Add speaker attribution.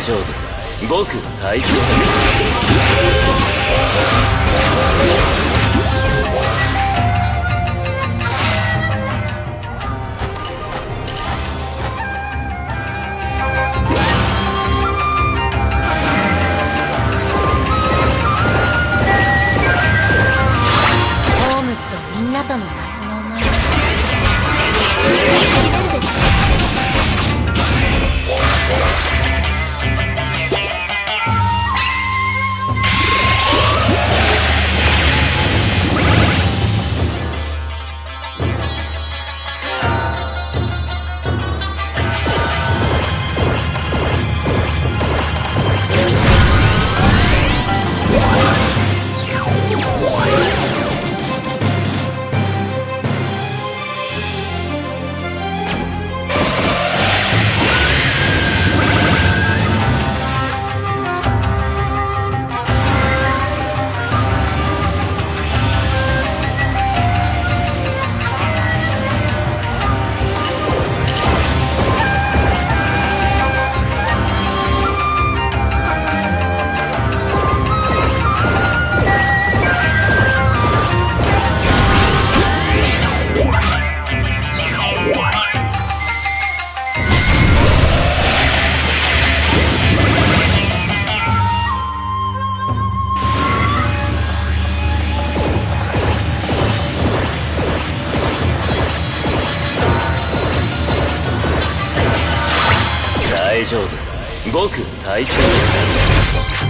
Speaker 1: 丈夫。僕最強だ
Speaker 2: ホームズとみんなとの夏の思い
Speaker 1: 大丈夫。僕最強。